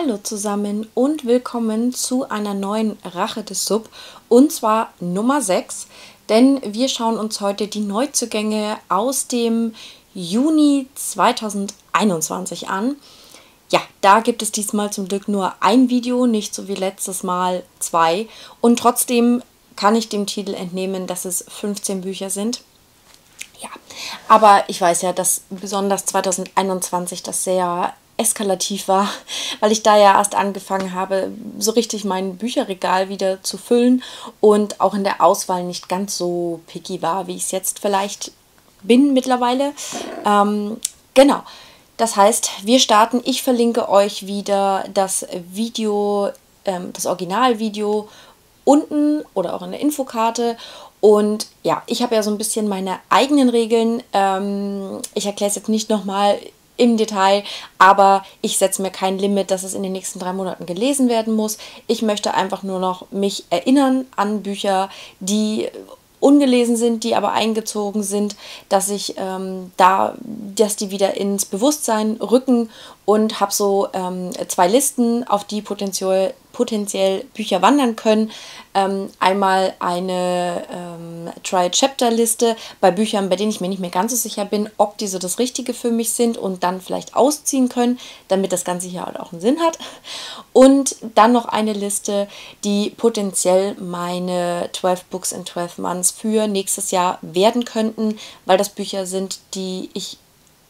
Hallo zusammen und willkommen zu einer neuen Rache des Sub und zwar Nummer 6, denn wir schauen uns heute die Neuzugänge aus dem Juni 2021 an. Ja, da gibt es diesmal zum Glück nur ein Video, nicht so wie letztes Mal zwei und trotzdem kann ich dem Titel entnehmen, dass es 15 Bücher sind. Ja, aber ich weiß ja, dass besonders 2021 das sehr eskalativ war, weil ich da ja erst angefangen habe, so richtig mein Bücherregal wieder zu füllen und auch in der Auswahl nicht ganz so picky war, wie ich es jetzt vielleicht bin mittlerweile. Ähm, genau. Das heißt, wir starten. Ich verlinke euch wieder das Video, ähm, das Originalvideo unten oder auch in der Infokarte. Und ja, ich habe ja so ein bisschen meine eigenen Regeln. Ähm, ich erkläre es jetzt nicht nochmal im Detail, aber ich setze mir kein Limit, dass es in den nächsten drei Monaten gelesen werden muss. Ich möchte einfach nur noch mich erinnern an Bücher, die ungelesen sind, die aber eingezogen sind, dass ich ähm, da, dass die wieder ins Bewusstsein rücken und habe so ähm, zwei Listen, auf die potenziell, potenziell Bücher wandern können. Ähm, einmal eine ähm, Try-Chapter-Liste bei Büchern, bei denen ich mir nicht mehr ganz so sicher bin, ob diese das Richtige für mich sind und dann vielleicht ausziehen können, damit das Ganze hier halt auch einen Sinn hat. Und dann noch eine Liste, die potenziell meine 12 Books in 12 Months für nächstes Jahr werden könnten, weil das Bücher sind, die ich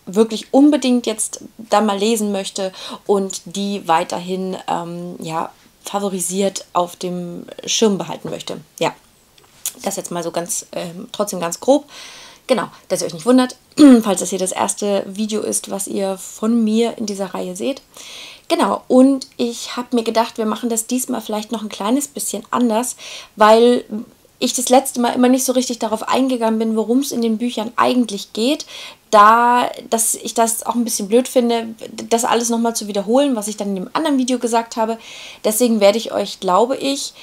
wirklich unbedingt jetzt da mal lesen möchte und die weiterhin ähm, ja, favorisiert auf dem Schirm behalten möchte. Ja, das jetzt mal so ganz, ähm, trotzdem ganz grob. Genau, dass ihr euch nicht wundert, falls das hier das erste Video ist, was ihr von mir in dieser Reihe seht. Genau, und ich habe mir gedacht, wir machen das diesmal vielleicht noch ein kleines bisschen anders, weil ich das letzte Mal immer nicht so richtig darauf eingegangen bin, worum es in den Büchern eigentlich geht, da dass ich das auch ein bisschen blöd finde, das alles nochmal zu wiederholen, was ich dann in dem anderen Video gesagt habe. Deswegen werde ich euch, glaube ich,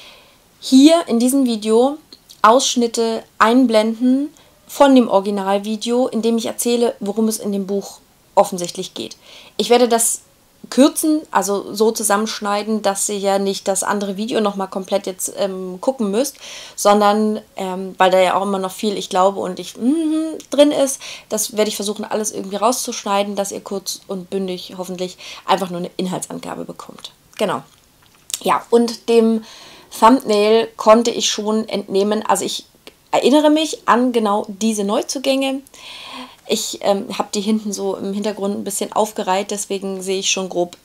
hier in diesem Video Ausschnitte einblenden von dem Originalvideo, in dem ich erzähle, worum es in dem Buch offensichtlich geht. Ich werde das kürzen, also so zusammenschneiden, dass ihr ja nicht das andere Video nochmal komplett jetzt ähm, gucken müsst, sondern ähm, weil da ja auch immer noch viel, ich glaube, und ich mm, drin ist, das werde ich versuchen, alles irgendwie rauszuschneiden, dass ihr kurz und bündig hoffentlich einfach nur eine Inhaltsangabe bekommt. Genau. Ja, und dem Thumbnail konnte ich schon entnehmen, also ich erinnere mich an genau diese Neuzugänge. Ich ähm, habe die hinten so im Hintergrund ein bisschen aufgereiht, deswegen sehe ich schon grob,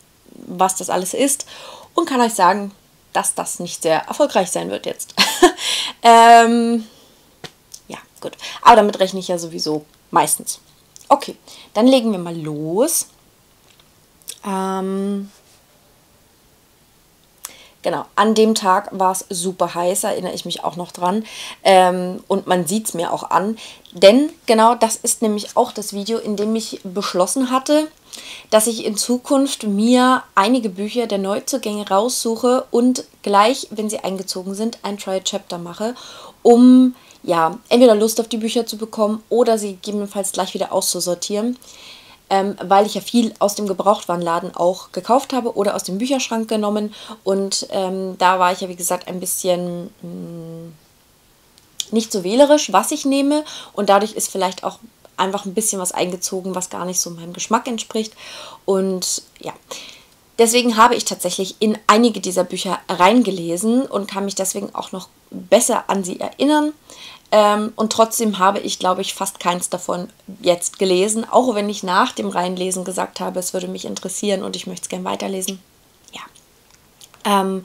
was das alles ist und kann euch sagen, dass das nicht sehr erfolgreich sein wird jetzt. ähm, ja, gut. Aber damit rechne ich ja sowieso meistens. Okay, dann legen wir mal los. Ähm, Genau, an dem Tag war es super heiß, erinnere ich mich auch noch dran. Ähm, und man sieht es mir auch an. Denn genau das ist nämlich auch das Video, in dem ich beschlossen hatte, dass ich in Zukunft mir einige Bücher der Neuzugänge raussuche und gleich, wenn sie eingezogen sind, ein Try-Chapter mache, um ja entweder Lust auf die Bücher zu bekommen oder sie gegebenenfalls gleich wieder auszusortieren ähm, weil ich ja viel aus dem Gebrauchtwarenladen auch gekauft habe oder aus dem Bücherschrank genommen. Und ähm, da war ich ja, wie gesagt, ein bisschen mh, hm, nicht so wählerisch, was ich nehme. Und dadurch ist vielleicht auch einfach ein bisschen was eingezogen, was gar nicht so meinem Geschmack entspricht. Und ja. Deswegen habe ich tatsächlich in einige dieser Bücher reingelesen und kann mich deswegen auch noch besser an sie erinnern. Ähm, und trotzdem habe ich, glaube ich, fast keins davon jetzt gelesen, auch wenn ich nach dem Reinlesen gesagt habe, es würde mich interessieren und ich möchte es gerne weiterlesen. Ja. Ähm,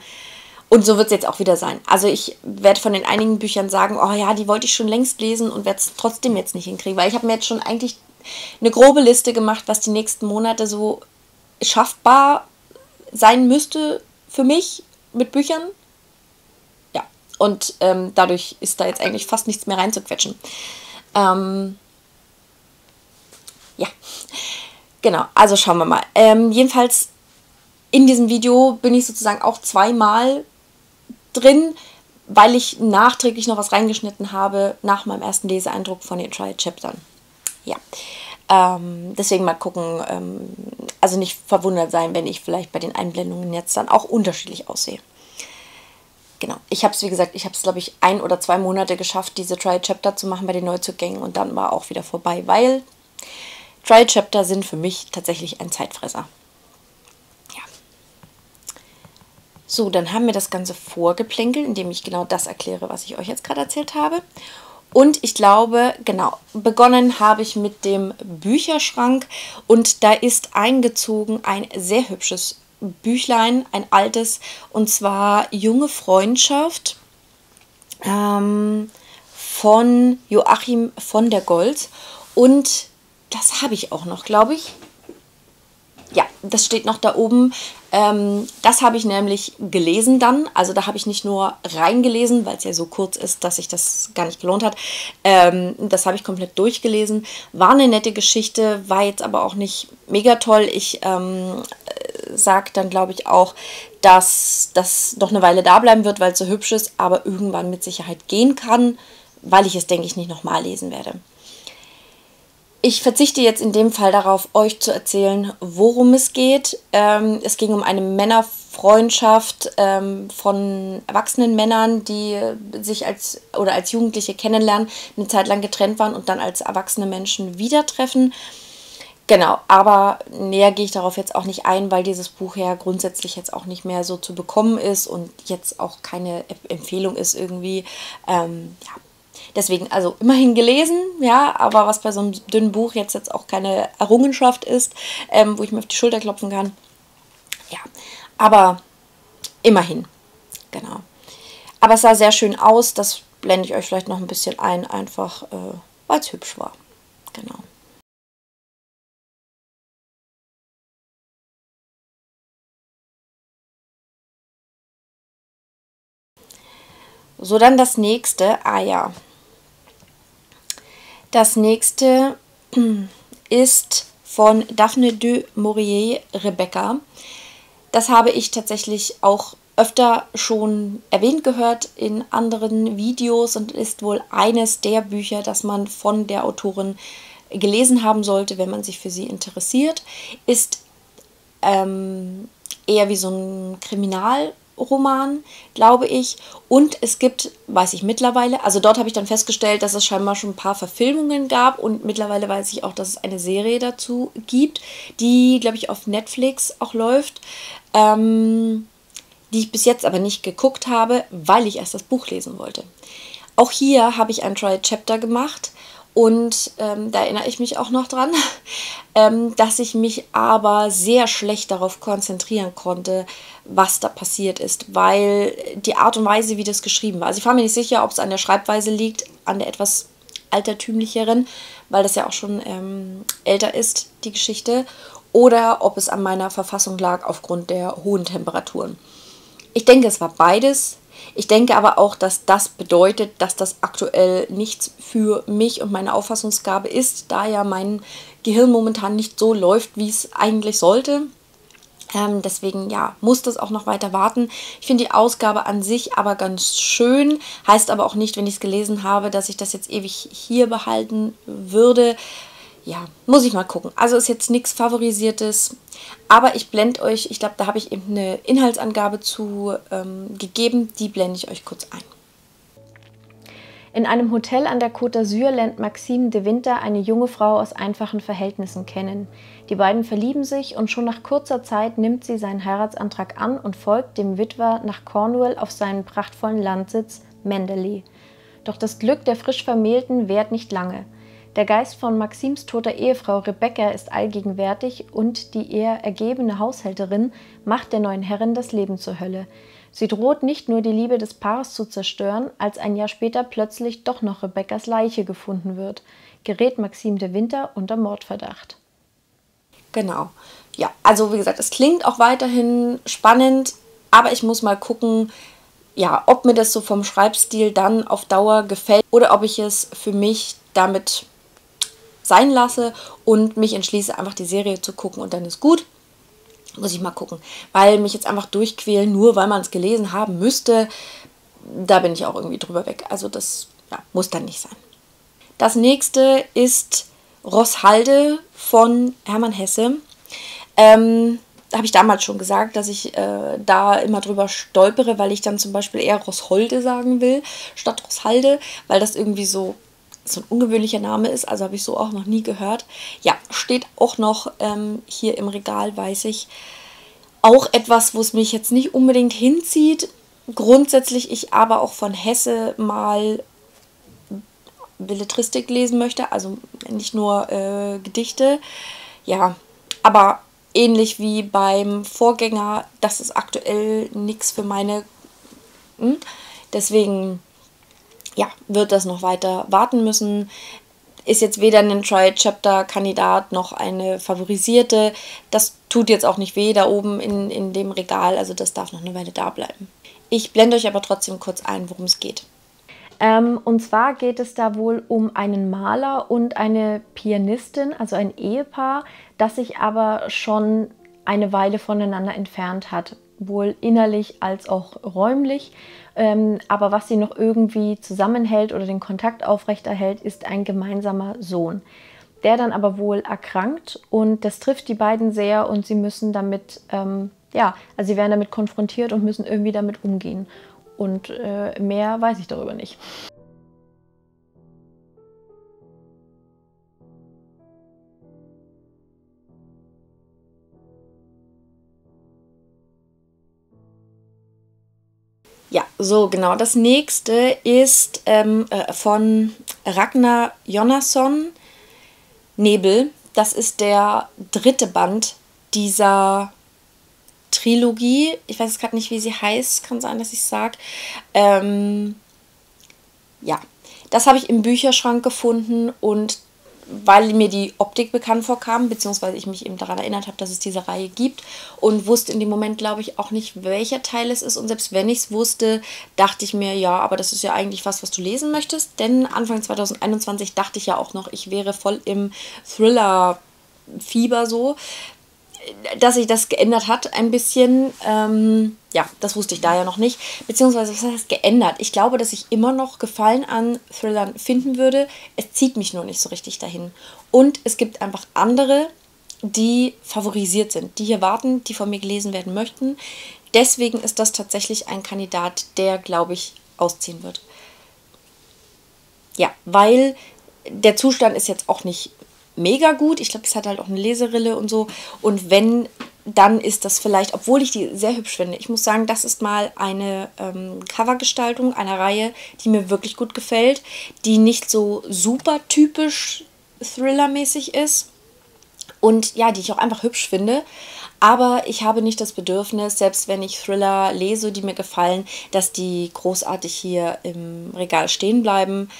und so wird es jetzt auch wieder sein. Also ich werde von den einigen Büchern sagen, oh ja, die wollte ich schon längst lesen und werde es trotzdem jetzt nicht hinkriegen, weil ich habe mir jetzt schon eigentlich eine grobe Liste gemacht, was die nächsten Monate so schaffbar sein müsste für mich mit Büchern. Und ähm, dadurch ist da jetzt eigentlich fast nichts mehr reinzuquetschen. Ähm, ja, genau, also schauen wir mal. Ähm, jedenfalls in diesem Video bin ich sozusagen auch zweimal drin, weil ich nachträglich noch was reingeschnitten habe nach meinem ersten Leseeindruck von den Trial Chaptern. Ja. Ähm, deswegen mal gucken, ähm, also nicht verwundert sein, wenn ich vielleicht bei den Einblendungen jetzt dann auch unterschiedlich aussehe. Genau, ich habe es, wie gesagt, ich habe es, glaube ich, ein oder zwei Monate geschafft, diese Trial Chapter zu machen bei den Neuzugängen und dann war auch wieder vorbei, weil Trial Chapter sind für mich tatsächlich ein Zeitfresser. Ja. So, dann haben wir das Ganze vorgeplänkelt, indem ich genau das erkläre, was ich euch jetzt gerade erzählt habe. Und ich glaube, genau, begonnen habe ich mit dem Bücherschrank und da ist eingezogen ein sehr hübsches Büchlein, ein altes, und zwar Junge Freundschaft ähm, von Joachim von der Goltz. Und das habe ich auch noch, glaube ich. Ja, das steht noch da oben. Ähm, das habe ich nämlich gelesen dann. Also da habe ich nicht nur reingelesen, weil es ja so kurz ist, dass sich das gar nicht gelohnt hat. Ähm, das habe ich komplett durchgelesen. War eine nette Geschichte, war jetzt aber auch nicht mega toll. Ich ähm, sage dann, glaube ich, auch, dass das noch eine Weile da bleiben wird, weil es so hübsch ist, aber irgendwann mit Sicherheit gehen kann, weil ich es, denke ich, nicht nochmal lesen werde. Ich verzichte jetzt in dem Fall darauf, euch zu erzählen, worum es geht. Ähm, es ging um eine Männerfreundschaft ähm, von erwachsenen Männern, die sich als oder als Jugendliche kennenlernen, eine Zeit lang getrennt waren und dann als erwachsene Menschen wieder treffen. Genau, aber näher gehe ich darauf jetzt auch nicht ein, weil dieses Buch ja grundsätzlich jetzt auch nicht mehr so zu bekommen ist und jetzt auch keine Empfehlung ist irgendwie. Ähm, ja, Deswegen, also immerhin gelesen, ja, aber was bei so einem dünnen Buch jetzt, jetzt auch keine Errungenschaft ist, ähm, wo ich mir auf die Schulter klopfen kann. Ja, aber immerhin, genau. Aber es sah sehr schön aus, das blende ich euch vielleicht noch ein bisschen ein, einfach äh, weil es hübsch war. Genau. So, dann das nächste. Ah ja, das nächste ist von Daphne de Maurier Rebecca. Das habe ich tatsächlich auch öfter schon erwähnt gehört in anderen Videos und ist wohl eines der Bücher, das man von der Autorin gelesen haben sollte, wenn man sich für sie interessiert. Ist ähm, eher wie so ein Kriminal- Roman, glaube ich. Und es gibt, weiß ich mittlerweile, also dort habe ich dann festgestellt, dass es scheinbar schon ein paar Verfilmungen gab und mittlerweile weiß ich auch, dass es eine Serie dazu gibt, die, glaube ich, auf Netflix auch läuft, ähm, die ich bis jetzt aber nicht geguckt habe, weil ich erst das Buch lesen wollte. Auch hier habe ich ein Try Chapter gemacht und ähm, da erinnere ich mich auch noch dran, ähm, dass ich mich aber sehr schlecht darauf konzentrieren konnte, was da passiert ist, weil die Art und Weise, wie das geschrieben war. Also ich war mir nicht sicher, ob es an der Schreibweise liegt, an der etwas altertümlicheren, weil das ja auch schon ähm, älter ist, die Geschichte, oder ob es an meiner Verfassung lag aufgrund der hohen Temperaturen. Ich denke, es war beides. Ich denke aber auch, dass das bedeutet, dass das aktuell nichts für mich und meine Auffassungsgabe ist, da ja mein Gehirn momentan nicht so läuft, wie es eigentlich sollte. Ähm, deswegen ja, muss das auch noch weiter warten. Ich finde die Ausgabe an sich aber ganz schön. Heißt aber auch nicht, wenn ich es gelesen habe, dass ich das jetzt ewig hier behalten würde ja, muss ich mal gucken. Also ist jetzt nichts Favorisiertes, aber ich blende euch, ich glaube, da habe ich eben eine Inhaltsangabe zu ähm, gegeben, die blende ich euch kurz ein. In einem Hotel an der Côte d'Azur lernt Maxime de Winter eine junge Frau aus einfachen Verhältnissen kennen. Die beiden verlieben sich und schon nach kurzer Zeit nimmt sie seinen Heiratsantrag an und folgt dem Witwer nach Cornwall auf seinen prachtvollen Landsitz Mendeley. Doch das Glück der frisch Vermählten währt nicht lange. Der Geist von Maxims toter Ehefrau Rebecca ist allgegenwärtig und die eher ergebene Haushälterin macht der neuen Herrin das Leben zur Hölle. Sie droht nicht nur die Liebe des Paares zu zerstören, als ein Jahr später plötzlich doch noch Rebeccas Leiche gefunden wird, gerät Maxim de Winter unter Mordverdacht. Genau. Ja, also wie gesagt, es klingt auch weiterhin spannend, aber ich muss mal gucken, ja, ob mir das so vom Schreibstil dann auf Dauer gefällt oder ob ich es für mich damit sein lasse und mich entschließe, einfach die Serie zu gucken und dann ist gut. Muss ich mal gucken. Weil mich jetzt einfach durchquälen, nur weil man es gelesen haben müsste, da bin ich auch irgendwie drüber weg. Also das ja, muss dann nicht sein. Das nächste ist Rosshalde von Hermann Hesse. Ähm, habe ich damals schon gesagt, dass ich äh, da immer drüber stolpere, weil ich dann zum Beispiel eher Rossholde sagen will, statt Rosshalde, weil das irgendwie so, so ein ungewöhnlicher Name ist. Also habe ich so auch noch nie gehört. Ja, steht auch noch ähm, hier im Regal, weiß ich. Auch etwas, wo es mich jetzt nicht unbedingt hinzieht. Grundsätzlich ich aber auch von Hesse mal Belletristik lesen möchte, also nicht nur äh, Gedichte. Ja, aber ähnlich wie beim Vorgänger, das ist aktuell nichts für meine. Hm? Deswegen ja, wird das noch weiter warten müssen. Ist jetzt weder ein Try-Chapter-Kandidat noch eine favorisierte. Das tut jetzt auch nicht weh da oben in, in dem Regal, also das darf noch eine Weile da bleiben. Ich blende euch aber trotzdem kurz ein, worum es geht. Ähm, und zwar geht es da wohl um einen Maler und eine Pianistin, also ein Ehepaar, das sich aber schon eine Weile voneinander entfernt hat, wohl innerlich als auch räumlich. Ähm, aber was sie noch irgendwie zusammenhält oder den Kontakt aufrechterhält, ist ein gemeinsamer Sohn. Der dann aber wohl erkrankt und das trifft die beiden sehr und sie müssen damit, ähm, ja, also sie werden damit konfrontiert und müssen irgendwie damit umgehen. Und äh, mehr weiß ich darüber nicht. Ja, so genau. Das nächste ist ähm, äh, von Ragnar Jonasson Nebel. Das ist der dritte Band dieser Trilogie. Ich weiß gerade nicht, wie sie heißt. Kann sein, dass ich es sage. Ähm, ja, das habe ich im Bücherschrank gefunden und weil mir die Optik bekannt vorkam, beziehungsweise ich mich eben daran erinnert habe, dass es diese Reihe gibt und wusste in dem Moment, glaube ich, auch nicht, welcher Teil es ist. Und selbst wenn ich es wusste, dachte ich mir, ja, aber das ist ja eigentlich was, was du lesen möchtest. Denn Anfang 2021 dachte ich ja auch noch, ich wäre voll im Thriller-Fieber so dass sich das geändert hat ein bisschen. Ähm, ja, das wusste ich da ja noch nicht. Beziehungsweise, was heißt geändert? Ich glaube, dass ich immer noch Gefallen an Thrillern finden würde. Es zieht mich nur nicht so richtig dahin. Und es gibt einfach andere, die favorisiert sind, die hier warten, die von mir gelesen werden möchten. Deswegen ist das tatsächlich ein Kandidat, der, glaube ich, ausziehen wird. Ja, weil der Zustand ist jetzt auch nicht mega gut. Ich glaube, es hat halt auch eine Leserille und so. Und wenn, dann ist das vielleicht, obwohl ich die sehr hübsch finde. Ich muss sagen, das ist mal eine ähm, Covergestaltung einer Reihe, die mir wirklich gut gefällt, die nicht so super typisch Thriller-mäßig ist und ja, die ich auch einfach hübsch finde. Aber ich habe nicht das Bedürfnis, selbst wenn ich Thriller lese, die mir gefallen, dass die großartig hier im Regal stehen bleiben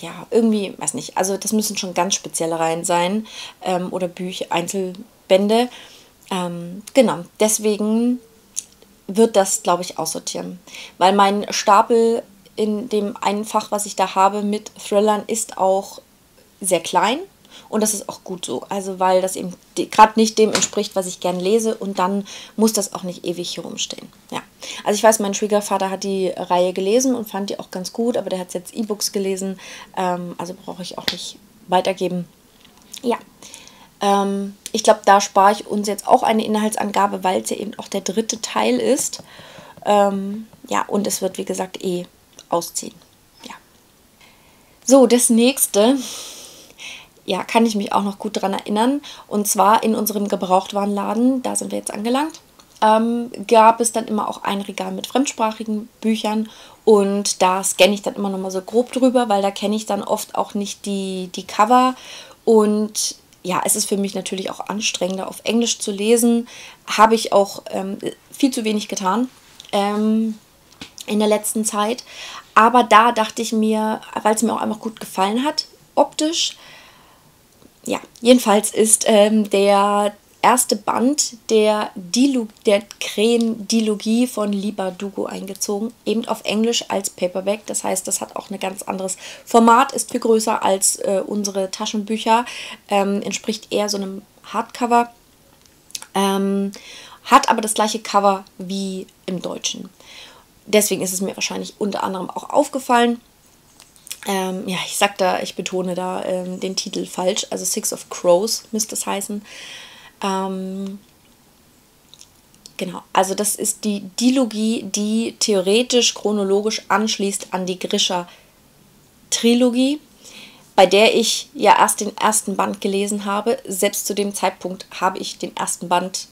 ja, irgendwie, weiß nicht, also das müssen schon ganz spezielle Reihen sein ähm, oder Bücher, Einzelbände. Ähm, genau, deswegen wird das, glaube ich, aussortieren. Weil mein Stapel in dem einen Fach, was ich da habe mit Thrillern, ist auch sehr klein. Und das ist auch gut so. Also, weil das eben gerade nicht dem entspricht, was ich gern lese. Und dann muss das auch nicht ewig hier rumstehen. Ja. Also, ich weiß, mein Schwiegervater hat die Reihe gelesen und fand die auch ganz gut. Aber der hat jetzt E-Books gelesen. Ähm, also brauche ich auch nicht weitergeben. Ja. Ähm, ich glaube, da spare ich uns jetzt auch eine Inhaltsangabe, weil es ja eben auch der dritte Teil ist. Ähm, ja, und es wird, wie gesagt, eh ausziehen. Ja. So, das nächste ja, kann ich mich auch noch gut daran erinnern. Und zwar in unserem Gebrauchtwarenladen, da sind wir jetzt angelangt, ähm, gab es dann immer auch ein Regal mit fremdsprachigen Büchern. Und da scanne ich dann immer noch mal so grob drüber, weil da kenne ich dann oft auch nicht die, die Cover. Und ja, es ist für mich natürlich auch anstrengender, auf Englisch zu lesen. Habe ich auch ähm, viel zu wenig getan ähm, in der letzten Zeit. Aber da dachte ich mir, weil es mir auch einfach gut gefallen hat, optisch, ja, jedenfalls ist ähm, der erste Band der, Dilu der Krähen-Dilogie von Liba Dugo eingezogen, eben auf Englisch als Paperback. Das heißt, das hat auch ein ganz anderes Format, ist viel größer als äh, unsere Taschenbücher, ähm, entspricht eher so einem Hardcover, ähm, hat aber das gleiche Cover wie im Deutschen. Deswegen ist es mir wahrscheinlich unter anderem auch aufgefallen. Ähm, ja, ich sag da, ich betone da ähm, den Titel falsch. Also Six of Crows müsste es heißen. Ähm, genau, also das ist die Dilogie, die theoretisch chronologisch anschließt an die Grisha-Trilogie, bei der ich ja erst den ersten Band gelesen habe. Selbst zu dem Zeitpunkt habe ich den ersten Band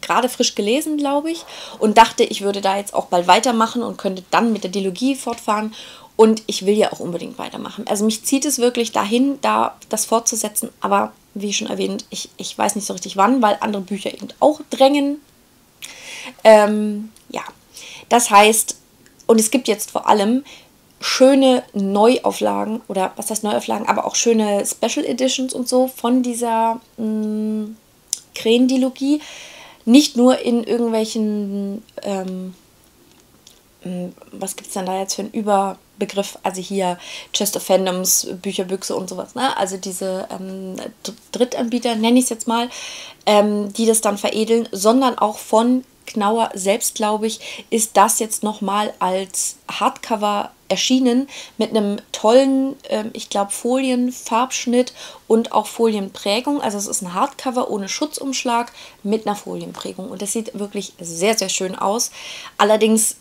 gerade frisch gelesen, glaube ich, und dachte, ich würde da jetzt auch bald weitermachen und könnte dann mit der Dilogie fortfahren. Und ich will ja auch unbedingt weitermachen. Also mich zieht es wirklich dahin, da das fortzusetzen. Aber wie schon erwähnt, ich, ich weiß nicht so richtig wann, weil andere Bücher eben auch drängen. Ähm, ja, das heißt, und es gibt jetzt vor allem schöne Neuauflagen oder was heißt Neuauflagen, aber auch schöne Special Editions und so von dieser mh, Krähendilogie. Nicht nur in irgendwelchen, ähm, was gibt es denn da jetzt für einen Überbegriff? Also hier Chest of Fandoms, Bücherbüchse und sowas. Ne? Also diese ähm, Drittanbieter, nenne ich es jetzt mal, ähm, die das dann veredeln, sondern auch von Knauer selbst, glaube ich, ist das jetzt nochmal als Hardcover erschienen mit einem tollen, ähm, ich glaube, Folienfarbschnitt und auch Folienprägung. Also es ist ein Hardcover ohne Schutzumschlag mit einer Folienprägung und das sieht wirklich sehr, sehr schön aus. Allerdings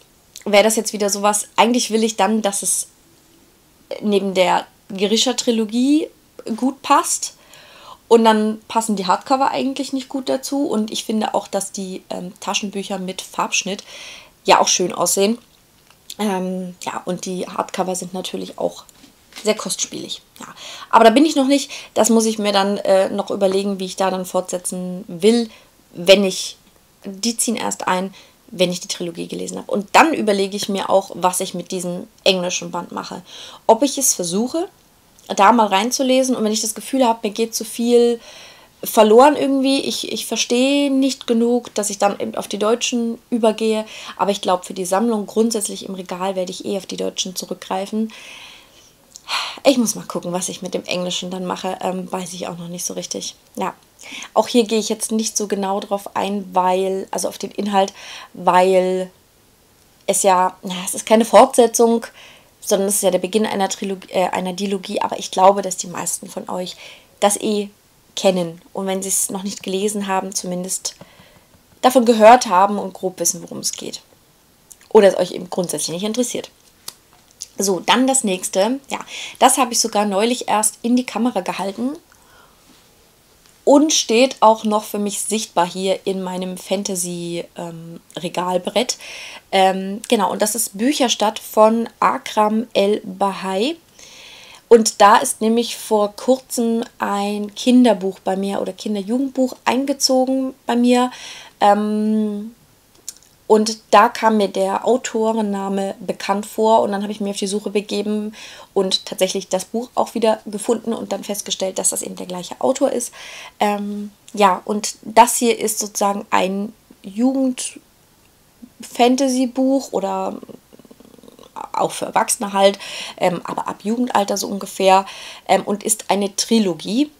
wäre das jetzt wieder sowas, eigentlich will ich dann, dass es neben der Gerisha-Trilogie gut passt und dann passen die Hardcover eigentlich nicht gut dazu. Und ich finde auch, dass die ähm, Taschenbücher mit Farbschnitt ja auch schön aussehen. Ähm, ja, und die Hardcover sind natürlich auch sehr kostspielig. Ja. Aber da bin ich noch nicht. Das muss ich mir dann äh, noch überlegen, wie ich da dann fortsetzen will, wenn ich. Die ziehen erst ein, wenn ich die Trilogie gelesen habe. Und dann überlege ich mir auch, was ich mit diesem englischen Band mache. Ob ich es versuche, da mal reinzulesen und wenn ich das Gefühl habe, mir geht zu viel verloren irgendwie, ich, ich verstehe nicht genug, dass ich dann eben auf die Deutschen übergehe, aber ich glaube, für die Sammlung grundsätzlich im Regal werde ich eh auf die Deutschen zurückgreifen. Ich muss mal gucken, was ich mit dem Englischen dann mache, ähm, weiß ich auch noch nicht so richtig. Ja, auch hier gehe ich jetzt nicht so genau drauf ein, weil, also auf den Inhalt, weil es ja, na, es ist keine Fortsetzung, sondern es ist ja der Beginn einer, Trilogie, äh, einer Dilogie, aber ich glaube, dass die meisten von euch das eh kennen und wenn sie es noch nicht gelesen haben, zumindest davon gehört haben und grob wissen, worum es geht. Oder es euch eben grundsätzlich nicht interessiert. So, dann das nächste. Ja, das habe ich sogar neulich erst in die Kamera gehalten und steht auch noch für mich sichtbar hier in meinem Fantasy-Regalbrett. Ähm, ähm, genau, und das ist Bücherstadt von Akram El-Bahai. Und da ist nämlich vor kurzem ein Kinderbuch bei mir oder Kinderjugendbuch eingezogen bei mir. Ähm, und da kam mir der Autorenname bekannt vor und dann habe ich mir auf die Suche begeben und tatsächlich das Buch auch wieder gefunden und dann festgestellt, dass das eben der gleiche Autor ist. Ähm, ja, und das hier ist sozusagen ein Jugend-Fantasy-Buch oder auch für Erwachsene halt, ähm, aber ab Jugendalter so ungefähr ähm, und ist eine Trilogie.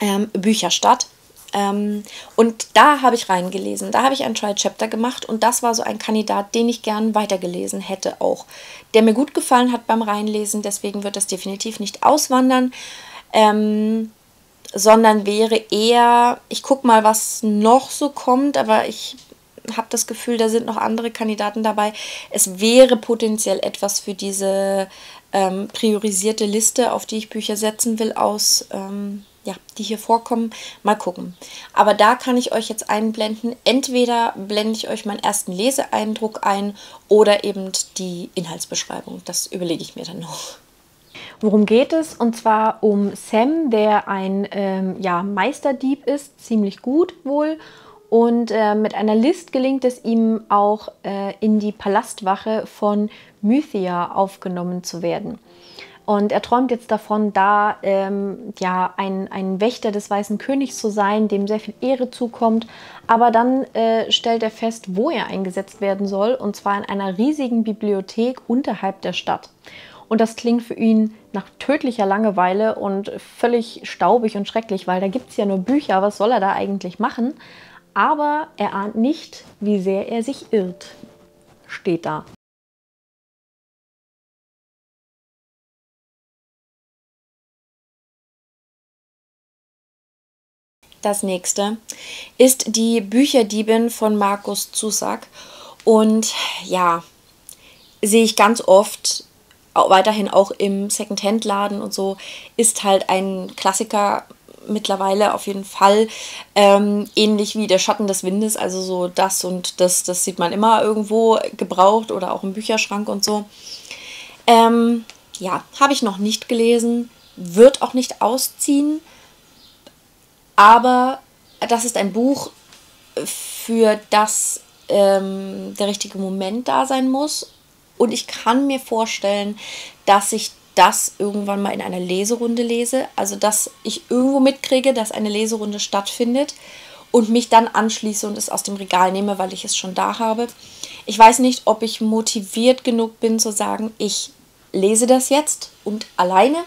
Ähm, Bücherstadt ähm, und da habe ich reingelesen. Da habe ich ein Trial Chapter gemacht und das war so ein Kandidat, den ich gern weitergelesen hätte auch. Der mir gut gefallen hat beim Reinlesen, deswegen wird das definitiv nicht auswandern. Ähm, sondern wäre eher, ich gucke mal, was noch so kommt, aber ich habe das Gefühl, da sind noch andere Kandidaten dabei. Es wäre potenziell etwas für diese ähm, priorisierte Liste, auf die ich Bücher setzen will, aus ähm, ja, die hier vorkommen. Mal gucken. Aber da kann ich euch jetzt einblenden. Entweder blende ich euch meinen ersten Leseeindruck ein oder eben die Inhaltsbeschreibung. Das überlege ich mir dann noch. Worum geht es? Und zwar um Sam, der ein ähm, ja, Meisterdieb ist, ziemlich gut wohl. Und äh, mit einer List gelingt es ihm auch äh, in die Palastwache von Mythia aufgenommen zu werden. Und er träumt jetzt davon, da ähm, ja ein, ein Wächter des Weißen Königs zu sein, dem sehr viel Ehre zukommt. Aber dann äh, stellt er fest, wo er eingesetzt werden soll, und zwar in einer riesigen Bibliothek unterhalb der Stadt. Und das klingt für ihn nach tödlicher Langeweile und völlig staubig und schrecklich, weil da gibt es ja nur Bücher, was soll er da eigentlich machen? Aber er ahnt nicht, wie sehr er sich irrt. Steht da. Das nächste ist die Bücherdiebin von Markus Zusack. Und ja, sehe ich ganz oft, auch weiterhin auch im Secondhand-Laden und so, ist halt ein Klassiker mittlerweile auf jeden Fall. Ähm, ähnlich wie der Schatten des Windes, also so das und das, das sieht man immer irgendwo gebraucht oder auch im Bücherschrank und so. Ähm, ja, habe ich noch nicht gelesen, wird auch nicht ausziehen, aber das ist ein Buch, für das ähm, der richtige Moment da sein muss. Und ich kann mir vorstellen, dass ich das irgendwann mal in einer Leserunde lese. Also, dass ich irgendwo mitkriege, dass eine Leserunde stattfindet und mich dann anschließe und es aus dem Regal nehme, weil ich es schon da habe. Ich weiß nicht, ob ich motiviert genug bin zu sagen, ich lese das jetzt und alleine.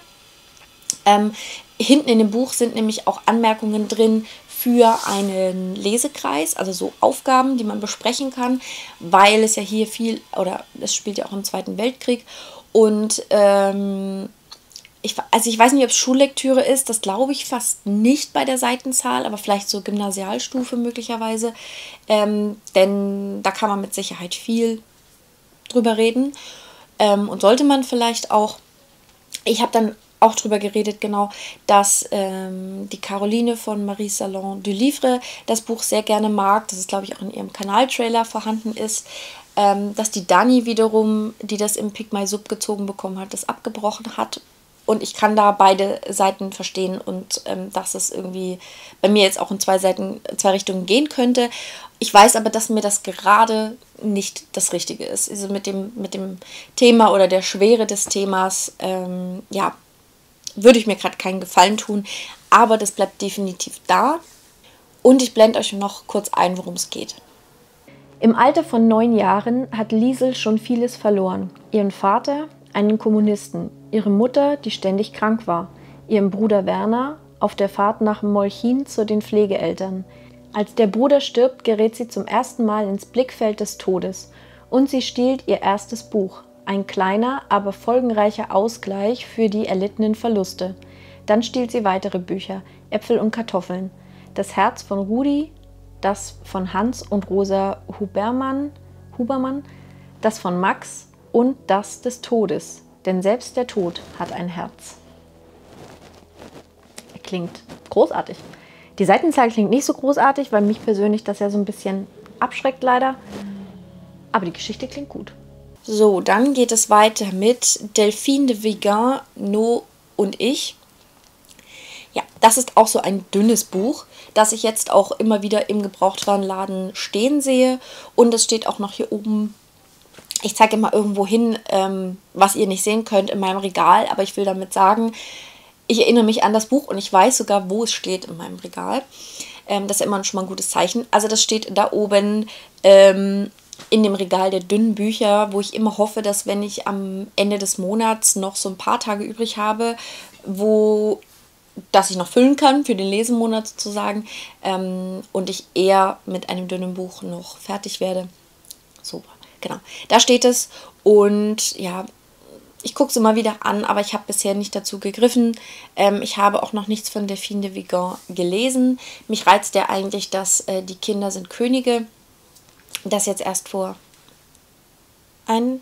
Ähm, hinten in dem Buch sind nämlich auch Anmerkungen drin für einen Lesekreis, also so Aufgaben, die man besprechen kann, weil es ja hier viel, oder es spielt ja auch im Zweiten Weltkrieg und ähm, ich, also ich weiß nicht, ob es Schullektüre ist, das glaube ich fast nicht bei der Seitenzahl, aber vielleicht so Gymnasialstufe möglicherweise. Ähm, denn da kann man mit Sicherheit viel drüber reden. Ähm, und sollte man vielleicht auch. Ich habe dann auch drüber geredet, genau, dass ähm, die Caroline von Marie Salon du Livre das Buch sehr gerne mag, dass es, glaube ich, auch in ihrem Kanaltrailer vorhanden ist ähm, dass die Dani wiederum, die das im Pick My Sub gezogen bekommen hat, das abgebrochen hat. Und ich kann da beide Seiten verstehen und ähm, dass es irgendwie bei mir jetzt auch in zwei Seiten, zwei Richtungen gehen könnte. Ich weiß aber, dass mir das gerade nicht das Richtige ist. Also mit dem, mit dem Thema oder der Schwere des Themas, ähm, ja, würde ich mir gerade keinen Gefallen tun. Aber das bleibt definitiv da. Und ich blende euch noch kurz ein, worum es geht. Im Alter von neun Jahren hat Liesel schon vieles verloren. Ihren Vater, einen Kommunisten, ihre Mutter, die ständig krank war, ihren Bruder Werner auf der Fahrt nach Molchin zu den Pflegeeltern. Als der Bruder stirbt, gerät sie zum ersten Mal ins Blickfeld des Todes und sie stiehlt ihr erstes Buch, ein kleiner, aber folgenreicher Ausgleich für die erlittenen Verluste. Dann stiehlt sie weitere Bücher, Äpfel und Kartoffeln. Das Herz von Rudi, das von Hans und Rosa Hubermann, Hubermann, das von Max und das des Todes, denn selbst der Tod hat ein Herz. Klingt großartig. Die Seitenzahl klingt nicht so großartig, weil mich persönlich das ja so ein bisschen abschreckt leider. Aber die Geschichte klingt gut. So, dann geht es weiter mit Delphine de Vigan, No und ich. Ja, das ist auch so ein dünnes Buch, das ich jetzt auch immer wieder im Gebrauchtwarenladen stehen sehe. Und es steht auch noch hier oben, ich zeige immer irgendwo hin, ähm, was ihr nicht sehen könnt in meinem Regal. Aber ich will damit sagen, ich erinnere mich an das Buch und ich weiß sogar, wo es steht in meinem Regal. Ähm, das ist immer schon mal ein gutes Zeichen. Also das steht da oben ähm, in dem Regal der dünnen Bücher, wo ich immer hoffe, dass wenn ich am Ende des Monats noch so ein paar Tage übrig habe, wo das ich noch füllen kann für den Lesemonat sozusagen ähm, und ich eher mit einem dünnen Buch noch fertig werde. So, genau. Da steht es und ja, ich gucke es immer wieder an, aber ich habe bisher nicht dazu gegriffen. Ähm, ich habe auch noch nichts von Delphine de Vigan gelesen. Mich reizt ja eigentlich, dass äh, die Kinder sind Könige, das jetzt erst vor ein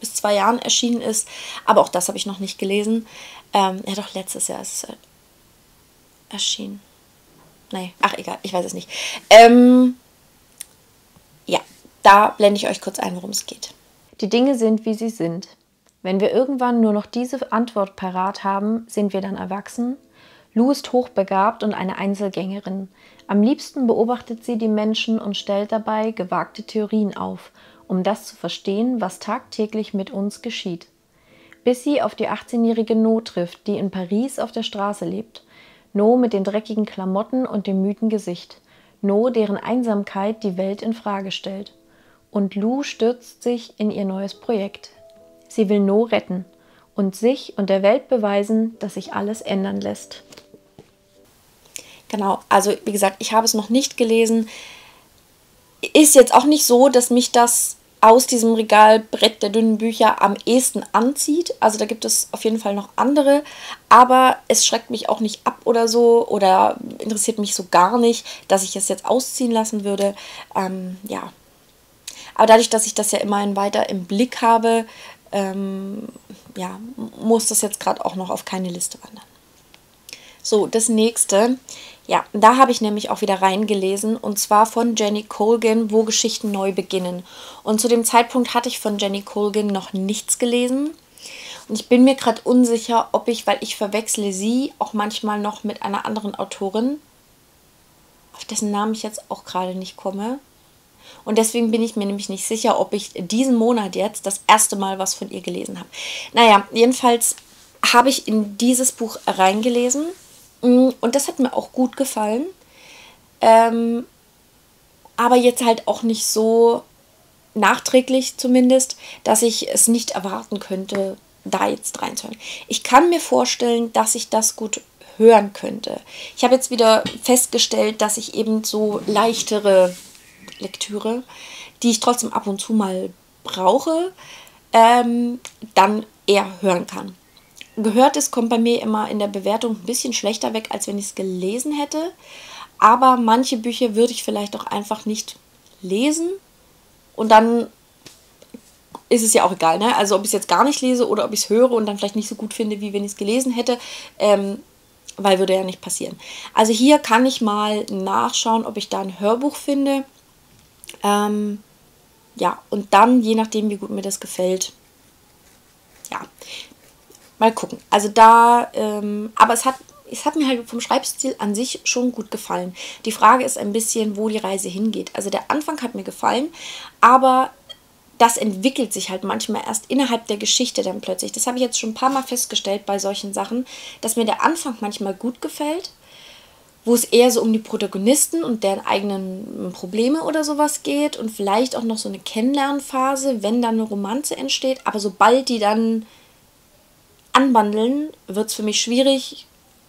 bis zwei Jahren erschienen ist, aber auch das habe ich noch nicht gelesen. Ähm, ja, doch letztes Jahr ist es erschienen. Nee, ach egal, ich weiß es nicht. Ähm, ja, da blende ich euch kurz ein, worum es geht. Die Dinge sind, wie sie sind. Wenn wir irgendwann nur noch diese Antwort parat haben, sind wir dann erwachsen? Lou ist hochbegabt und eine Einzelgängerin. Am liebsten beobachtet sie die Menschen und stellt dabei gewagte Theorien auf, um das zu verstehen, was tagtäglich mit uns geschieht. Bis sie auf die 18-jährige No trifft, die in Paris auf der Straße lebt No mit den dreckigen Klamotten und dem müden Gesicht. No, deren Einsamkeit die Welt in Frage stellt. Und Lou stürzt sich in ihr neues Projekt. Sie will No retten und sich und der Welt beweisen, dass sich alles ändern lässt. Genau, also wie gesagt, ich habe es noch nicht gelesen. Ist jetzt auch nicht so, dass mich das aus diesem Regalbrett der dünnen Bücher am ehesten anzieht. Also da gibt es auf jeden Fall noch andere, aber es schreckt mich auch nicht ab oder so oder interessiert mich so gar nicht, dass ich es jetzt ausziehen lassen würde. Ähm, ja. Aber dadurch, dass ich das ja immerhin weiter im Blick habe, ähm, ja, muss das jetzt gerade auch noch auf keine Liste wandern. So, das nächste ja, da habe ich nämlich auch wieder reingelesen und zwar von Jenny Colgan, wo Geschichten neu beginnen. Und zu dem Zeitpunkt hatte ich von Jenny Colgan noch nichts gelesen. Und ich bin mir gerade unsicher, ob ich, weil ich verwechsle sie auch manchmal noch mit einer anderen Autorin, auf dessen Namen ich jetzt auch gerade nicht komme. Und deswegen bin ich mir nämlich nicht sicher, ob ich diesen Monat jetzt das erste Mal was von ihr gelesen habe. Naja, jedenfalls habe ich in dieses Buch reingelesen und das hat mir auch gut gefallen. Ähm, aber jetzt halt auch nicht so nachträglich zumindest, dass ich es nicht erwarten könnte, da jetzt reinzuhören. Ich kann mir vorstellen, dass ich das gut hören könnte. Ich habe jetzt wieder festgestellt, dass ich eben so leichtere Lektüre, die ich trotzdem ab und zu mal brauche, ähm, dann eher hören kann. Gehörtes kommt bei mir immer in der Bewertung ein bisschen schlechter weg, als wenn ich es gelesen hätte. Aber manche Bücher würde ich vielleicht auch einfach nicht lesen. Und dann ist es ja auch egal, ne? Also ob ich es jetzt gar nicht lese oder ob ich es höre und dann vielleicht nicht so gut finde, wie wenn ich es gelesen hätte. Ähm, weil würde ja nicht passieren. Also hier kann ich mal nachschauen, ob ich da ein Hörbuch finde. Ähm, ja, und dann, je nachdem, wie gut mir das gefällt, ja, mal gucken. Also da, ähm, aber es hat, es hat mir halt vom Schreibstil an sich schon gut gefallen. Die Frage ist ein bisschen, wo die Reise hingeht. Also der Anfang hat mir gefallen, aber das entwickelt sich halt manchmal erst innerhalb der Geschichte dann plötzlich. Das habe ich jetzt schon ein paar Mal festgestellt bei solchen Sachen, dass mir der Anfang manchmal gut gefällt, wo es eher so um die Protagonisten und deren eigenen Probleme oder sowas geht und vielleicht auch noch so eine Kennenlernphase, wenn dann eine Romanze entsteht. Aber sobald die dann anbandeln, wird es für mich schwierig,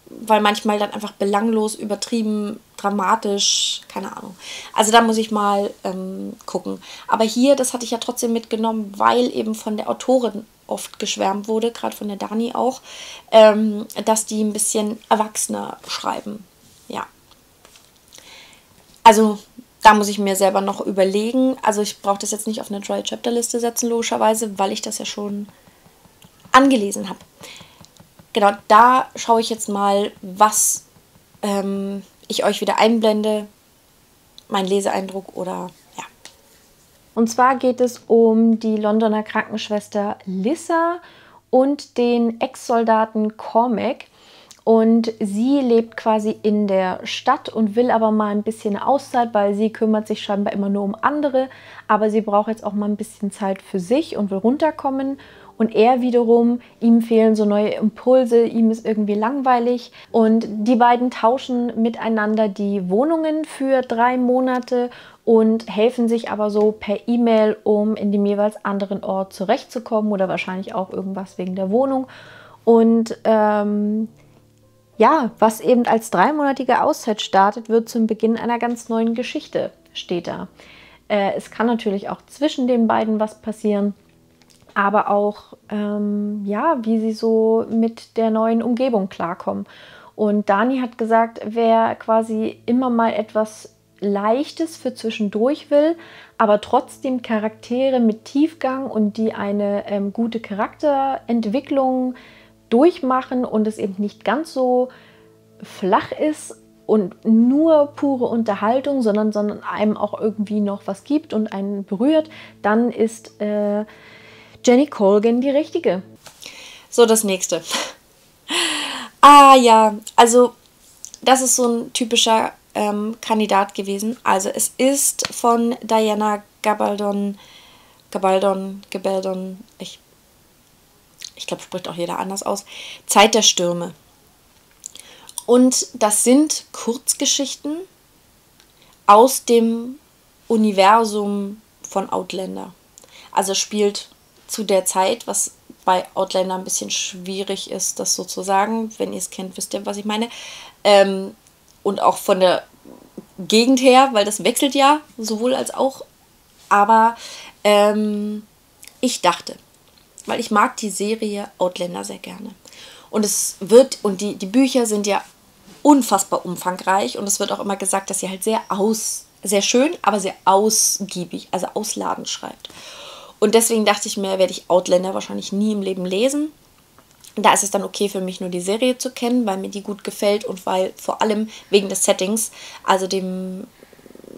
weil manchmal dann einfach belanglos, übertrieben, dramatisch, keine Ahnung. Also da muss ich mal ähm, gucken. Aber hier, das hatte ich ja trotzdem mitgenommen, weil eben von der Autorin oft geschwärmt wurde, gerade von der Dani auch, ähm, dass die ein bisschen erwachsener schreiben. Ja. Also da muss ich mir selber noch überlegen. Also ich brauche das jetzt nicht auf eine Try Chapter Liste setzen, logischerweise, weil ich das ja schon angelesen habe. Genau, da schaue ich jetzt mal, was ähm, ich euch wieder einblende, mein Leseeindruck oder ja. Und zwar geht es um die Londoner Krankenschwester Lissa und den Ex-Soldaten Cormac. Und sie lebt quasi in der Stadt und will aber mal ein bisschen Auszeit, weil sie kümmert sich scheinbar immer nur um andere. Aber sie braucht jetzt auch mal ein bisschen Zeit für sich und will runterkommen. Und er wiederum, ihm fehlen so neue Impulse, ihm ist irgendwie langweilig. Und die beiden tauschen miteinander die Wohnungen für drei Monate und helfen sich aber so per E-Mail, um in dem jeweils anderen Ort zurechtzukommen oder wahrscheinlich auch irgendwas wegen der Wohnung. Und ähm, ja, was eben als dreimonatige Auszeit startet, wird zum Beginn einer ganz neuen Geschichte, steht da. Äh, es kann natürlich auch zwischen den beiden was passieren aber auch, ähm, ja, wie sie so mit der neuen Umgebung klarkommen. Und Dani hat gesagt, wer quasi immer mal etwas Leichtes für zwischendurch will, aber trotzdem Charaktere mit Tiefgang und die eine ähm, gute Charakterentwicklung durchmachen und es eben nicht ganz so flach ist und nur pure Unterhaltung, sondern, sondern einem auch irgendwie noch was gibt und einen berührt, dann ist äh, Jenny Colgan die richtige. So, das nächste. ah ja, also das ist so ein typischer ähm, Kandidat gewesen. Also es ist von Diana Gabaldon, Gabaldon, Gabaldon, ich, ich glaube, spricht auch jeder anders aus. Zeit der Stürme. Und das sind Kurzgeschichten aus dem Universum von Outlander. Also spielt zu der Zeit, was bei Outlander ein bisschen schwierig ist, das so zu sagen. Wenn ihr es kennt, wisst ihr, was ich meine. Ähm, und auch von der Gegend her, weil das wechselt ja sowohl als auch. Aber Ähm, ich dachte, weil ich mag die Serie Outlander sehr gerne. Und es wird, und die, die Bücher sind ja unfassbar umfangreich und es wird auch immer gesagt, dass sie halt sehr aus, sehr schön, aber sehr ausgiebig, also ausladend schreibt. Und deswegen dachte ich mir, werde ich Outlander wahrscheinlich nie im Leben lesen. Da ist es dann okay für mich nur die Serie zu kennen, weil mir die gut gefällt und weil vor allem wegen des Settings, also dem